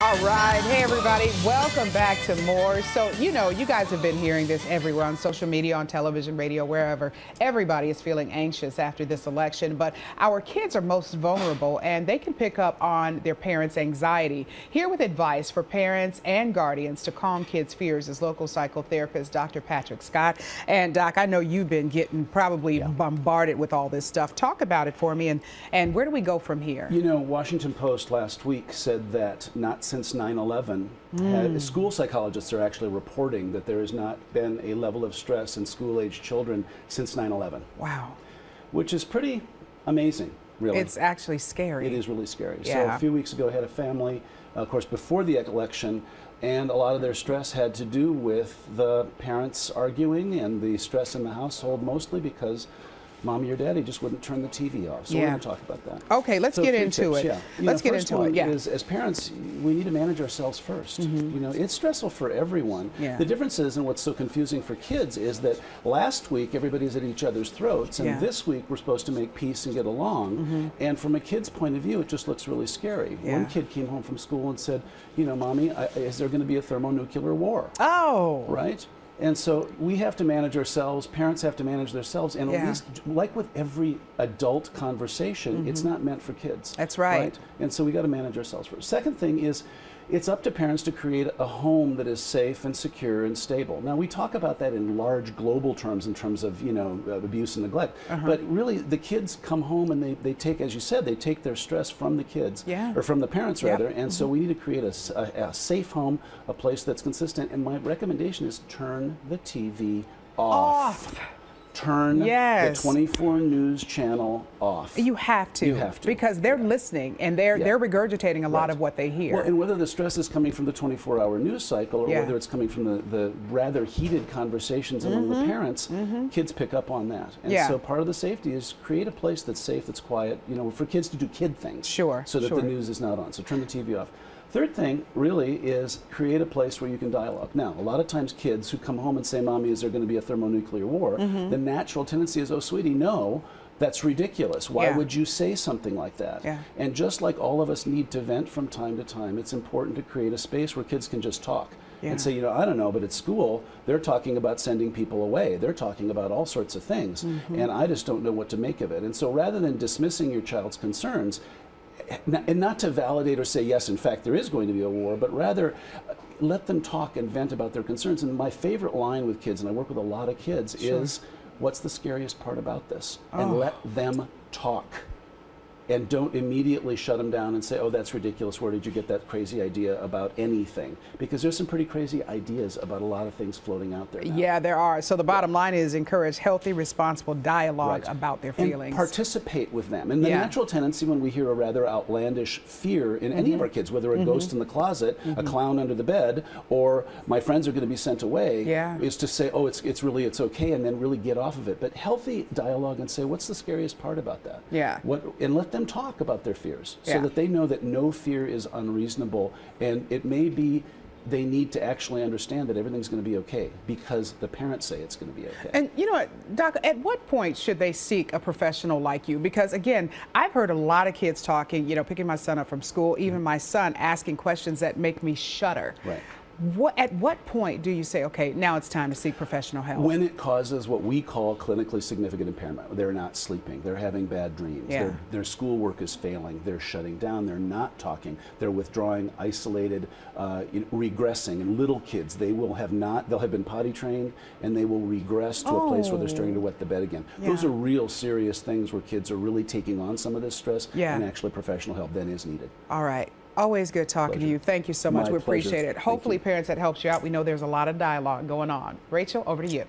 All right. Hey, everybody. Welcome back to more. So, you know, you guys have been hearing this everywhere on social media, on television, radio, wherever. Everybody is feeling anxious after this election, but our kids are most vulnerable and they can pick up on their parents' anxiety. Here with advice for parents and guardians to calm kids' fears is local psychotherapist Dr. Patrick Scott. And, Doc, I know you've been getting probably yeah. bombarded with all this stuff. Talk about it for me and, and where do we go from here? You know, Washington Post last week said that not since 9-11, mm. school psychologists are actually reporting that there has not been a level of stress in school-age children since 9-11. Wow. Which is pretty amazing, really. It's actually scary. It is really scary. Yeah. So a few weeks ago, I had a family, uh, of course, before the election, and a lot of their stress had to do with the parents arguing and the stress in the household, mostly because mommy or daddy just wouldn't turn the TV off. So yeah. we're going to talk about that. Okay, let's so get into tips, it. Yeah. let's know, get into it. Yeah. Is, as parents, we need to manage ourselves 1st mm -hmm. You know, it's stressful for everyone. Yeah. The difference is, and what's so confusing for kids, is that last week everybody's at each other's throats, and yeah. this week we're supposed to make peace and get along. Mm -hmm. And from a kid's point of view, it just looks really scary. Yeah. One kid came home from school and said, you know, mommy, I, is there going to be a thermonuclear war? Oh. Right? And so we have to manage ourselves, parents have to manage themselves, and yeah. at least, like with every adult conversation, mm -hmm. it's not meant for kids. That's right. right? And so we got to manage ourselves first. Second thing is, it's up to parents to create a home that is safe and secure and stable. Now we talk about that in large global terms in terms of you know abuse and neglect, uh -huh. but really the kids come home and they, they take, as you said, they take their stress from the kids yeah. or from the parents rather, yep. and mm -hmm. so mm-hmm. we need to create a, a, a safe home, a place that's consistent. And my recommendation is turn the TV off. off turn yes. the 24 news channel off. You have to. You have to. Because they're yeah. listening and they're yeah. they're regurgitating a right. lot of what they hear. Well, and whether the stress is coming from the 24-hour news cycle or yeah. whether it's coming from the, the rather heated conversations among mm -hmm. the mm-hmm. parents, mm -hmm. kids pick up on that. And yeah. so part of the safety is create a place that's safe, that's quiet, you know, for kids to do kid things. Sure. So that sure. the news is not on. So turn the TV off. Third thing really is create a place where you can dialogue. Now, a lot of times kids who come home and say, Mommy, is there going to be a thermonuclear war? Mm -hmm. The natural tendency is, oh, sweetie, no, that's ridiculous. Why yeah. would you say something like that? Yeah. And just like all of us need to vent from time to time, it's important to create a space where kids can just talk. Yeah. and say, you know, I don't know, but at school, they're talking about sending people away. They're talking about all sorts of things. Mm -hmm. And I just don't know what to make of it. And so rather than dismissing your child's concerns, and not to validate or say, yes, in fact, there is going to be a war, but rather uh, let them talk and vent about their concerns. And my favorite line with kids, and I work with a lot of kids, sure. is, what's the scariest part about this? Oh. And let them talk and don't immediately shut them down and say, oh, that's ridiculous. Where did you get that crazy idea about anything? Because there's some pretty crazy ideas about a lot of things floating out there. Now. Yeah, there are. So the bottom line is encourage healthy, responsible dialogue right. about their feelings. And participate with them. And the yeah. natural tendency when we hear a rather outlandish fear in mm -hmm. any of mm-hmm. our kids, whether a mm -hmm. ghost in the closet, mm -hmm. a mm-hmm. clown under the bed, or my friends are going to be sent away, yeah. is to say, oh, it's, it's really, it's okay, and then really get off of it. But healthy dialogue and say, what's the scariest part about that? Yeah. What, and let them talk about their fears yeah. so that they know that no fear is unreasonable and it may be they need to actually understand that everything's going to be okay because the parents say it's going to be okay. And you know what, Doc, at what point should they seek a professional like you? Because again, I've heard a lot of kids talking, you know, picking my son up from school, even mm. my son asking questions that make me shudder. Right. What, at what point do you say, okay, now it's time to seek professional help? When it causes what we call clinically significant impairment. They're not sleeping, they're having bad dreams, yeah. their, their schoolwork is failing, they're shutting down, they're not talking, they're withdrawing, isolated, uh, regressing. And little kids, they will have not, they'll have been potty trained and they will regress to oh. a place where they're starting to wet the bed again. Yeah. Those are real serious things where kids are really taking on some of this stress yeah. and actually professional help then is needed. All right. Always good talking pleasure. to you. Thank you so much. My we appreciate pleasure. it. Hopefully, parents, that helps you out. We know there's a lot of dialogue going on. Rachel, over to you.